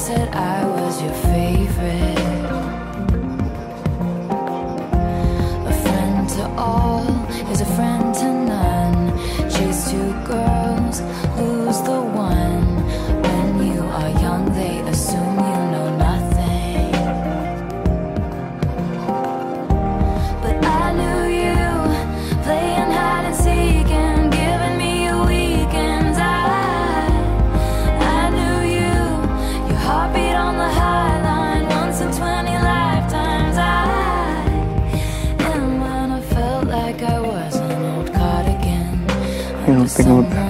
said I pergunta.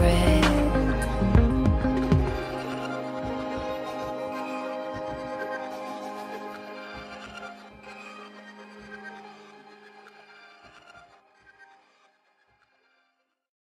afraid